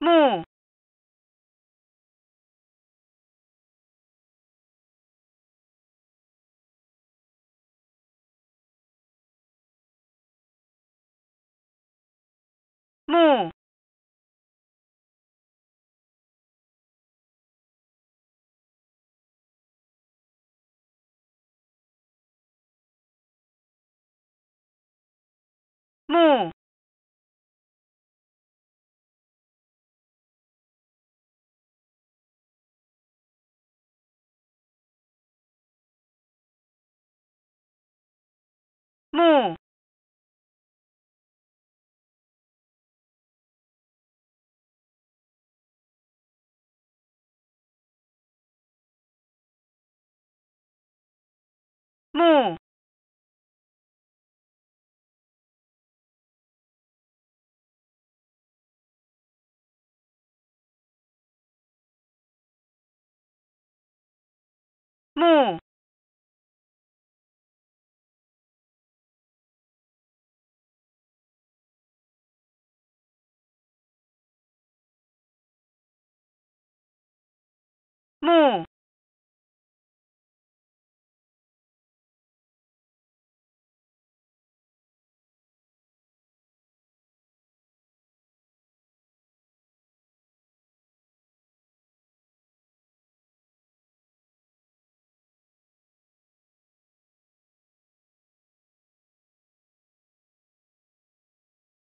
木木木 mu mu mu 木。